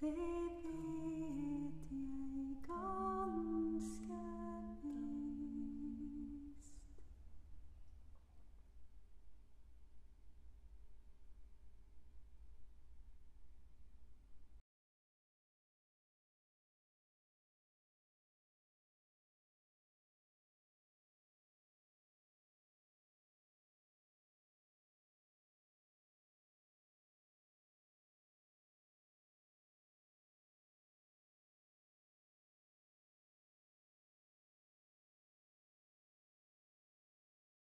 David.